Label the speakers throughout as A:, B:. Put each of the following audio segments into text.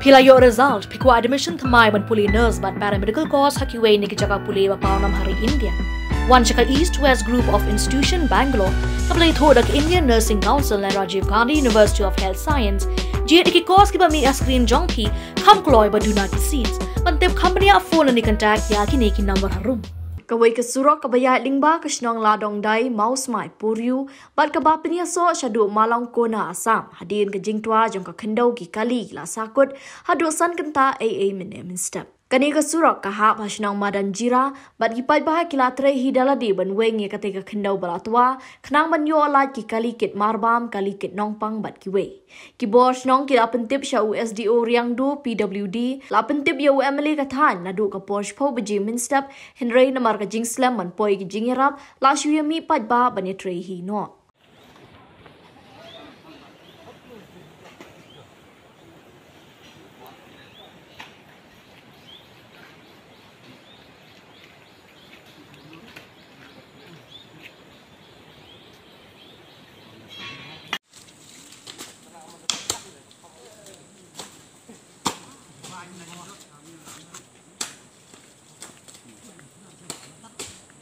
A: Pila yo result, pikwa admission thamai ban puli nurse but paramedical course hakiway niki jaka puli wa paunam hari India. One chaka East West Group of Institution Bangalore, kaplay thodak Indian Nursing Council and Rajiv Gandhi University of Health Science, jiet ki course ki ba mi a screen jong jongki, kham kloy ba duna ki seats, ban tep company a phone ni contact ya ki neki number harum.
B: Kawai ke surok kabaya lingba ke senong ladong dai maus mai puryu bat ke bapnia so shadu malang kona asam. Hadin ke jingtwa jong ka kendau ki kali la sakut. Hadu san kenta aa minem step Kani ka surak ka ha pasnang madan jira bat ki pai bahai kila tre hi dala di ban weng ye kate ka kendau balatwa khnang ban yo ala ki kali kit marbam kali kit nongpang bat ki we ki bor nong ki lapen tip sha USDO riang do PWD lapen tip yo Emily ka than na du ka Porsche pho beji min step Henry na mar ka jing slam man poi ki jing rap la shu ye mi pat ba ban ye tre hi no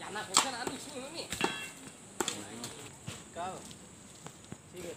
C: anak bosan anu semua ni. Kau. Sikit